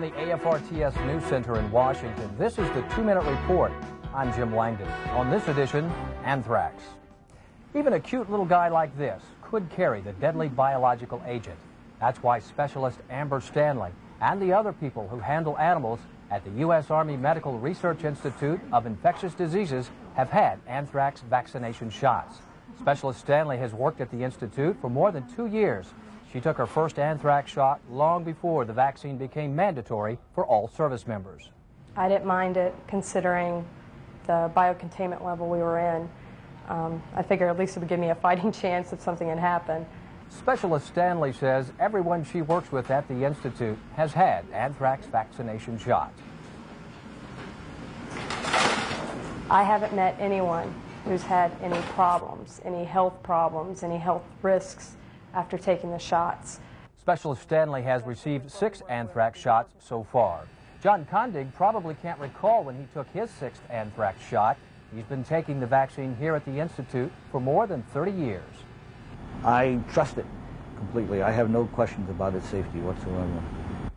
the AFRTS News Center in Washington, this is the Two Minute Report. I'm Jim Langdon. On this edition, anthrax. Even a cute little guy like this could carry the deadly biological agent. That's why specialist Amber Stanley and the other people who handle animals at the U.S. Army Medical Research Institute of Infectious Diseases have had anthrax vaccination shots. Specialist Stanley has worked at the Institute for more than two years. She took her first anthrax shot long before the vaccine became mandatory for all service members. I didn't mind it considering the biocontainment level we were in. Um, I figured at least it would give me a fighting chance if something had happened. Specialist Stanley says everyone she works with at the Institute has had anthrax vaccination shots. I haven't met anyone who's had any problems, any health problems, any health risks after taking the shots. Specialist Stanley has received six anthrax shots so far. John Condig probably can't recall when he took his sixth anthrax shot. He's been taking the vaccine here at the Institute for more than 30 years. I trust it completely. I have no questions about its safety whatsoever.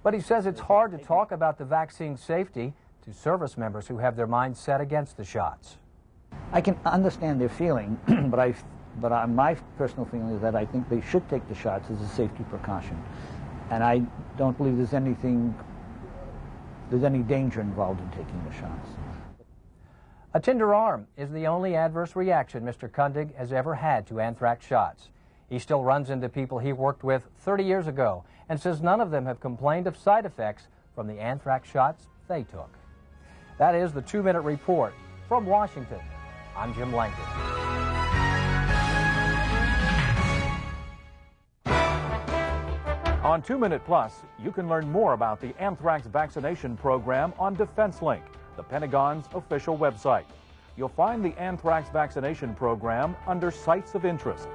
But he says it's hard to talk about the vaccine's safety to service members who have their minds set against the shots. I can understand their feeling, but I but I, my personal feeling is that I think they should take the shots as a safety precaution. And I don't believe there's anything, there's any danger involved in taking the shots. A tender arm is the only adverse reaction Mr. Kundig has ever had to anthrax shots. He still runs into people he worked with 30 years ago and says none of them have complained of side effects from the anthrax shots they took. That is the two minute report from Washington. I'm Jim Langdon. On 2 Minute Plus, you can learn more about the anthrax vaccination program on Defense Link, the Pentagon's official website. You'll find the anthrax vaccination program under Sites of Interest.